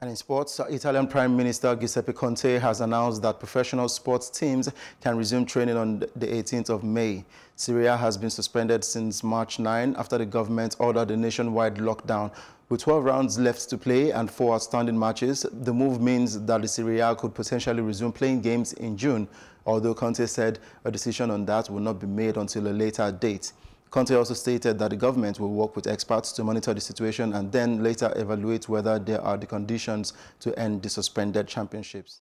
And in sports, Italian Prime Minister Giuseppe Conte has announced that professional sports teams can resume training on the 18th of May. Serie A has been suspended since March 9 after the government ordered a nationwide lockdown. With 12 rounds left to play and four outstanding matches, the move means that the Serie A could potentially resume playing games in June, although Conte said a decision on that will not be made until a later date. Conte also stated that the government will work with experts to monitor the situation and then later evaluate whether there are the conditions to end the suspended championships.